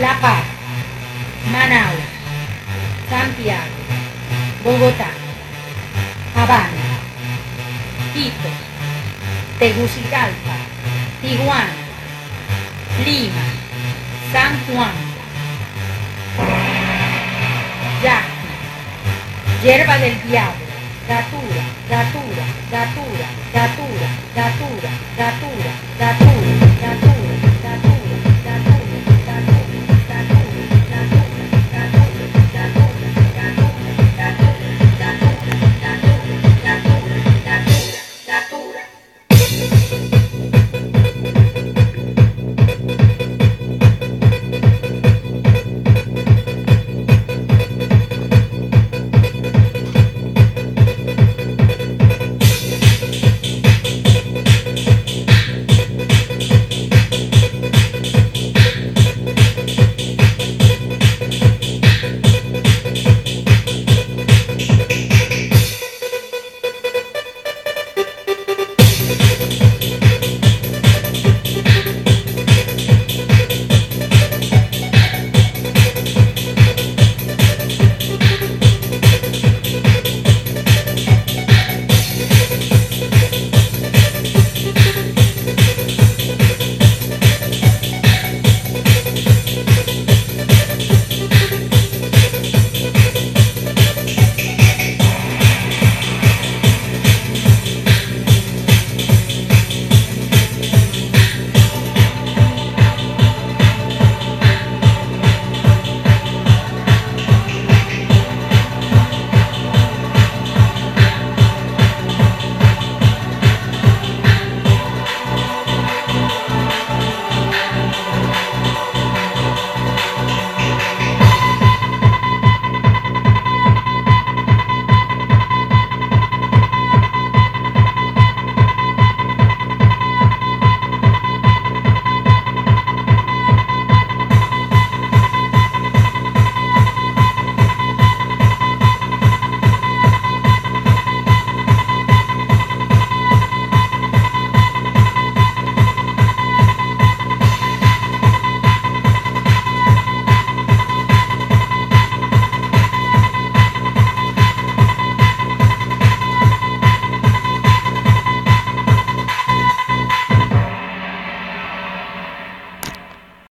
La Paz, Manaus, Santiago, Bogotá, Habana, Quito, Tegucigalpa, Tijuana, Lima, San Juan, Yaqui, Hierba del Diablo, Gatura, Gatura, Gatura, Gatura, Gatura, Gatura, Gatura.